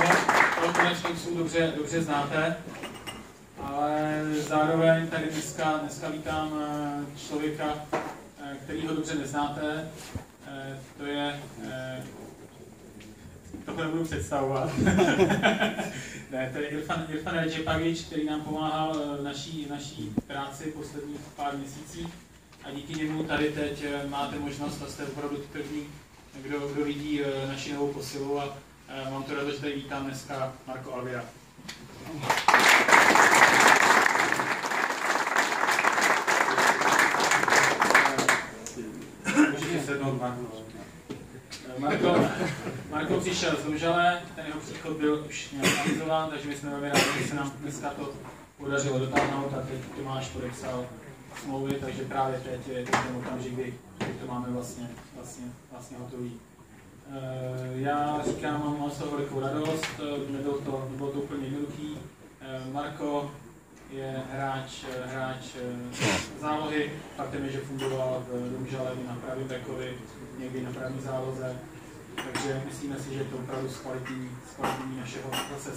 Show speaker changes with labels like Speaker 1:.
Speaker 1: toho konečnou dobře, dobře znáte, ale zároveň tady dneska, dneska vítám eh, člověka, eh, který ho dobře neznáte. Eh, to je, toho nebudu představovat. ne, to je Irfan, Irfan Rejepagic, který nám pomáhal v naší, naší práci posledních pár měsících a díky němu tady teď máte možnost a jste opravdu první, kdo, kdo vidí naši novou posilu a mám tu radost, že tady vítám dneska Marko Alvira. Můžete sednout, Marko. Eh, Marko, Marko přišel z Domžale, ten jeho příchod byl už nějak takže my jsme velmi rádi, že se nám dneska to podařilo dotáhnout a teď Tomáš podepsal smlouvy, takže právě teď je ten okamžik, kdy to máme vlastně, vlastně, vlastně hotový. Eh, já říkám, mám, z toho velikou radost, eh, nebylo to, nebylo to úplně jednoduchý. Eh, Marko je hráč, hráč zálohy, faktem je, že fungoval v Domžale na pravém backovi, někdy na pravý záloze, takže myslíme si, že je to opravdu z kvalitní, z kvalitní našeho zase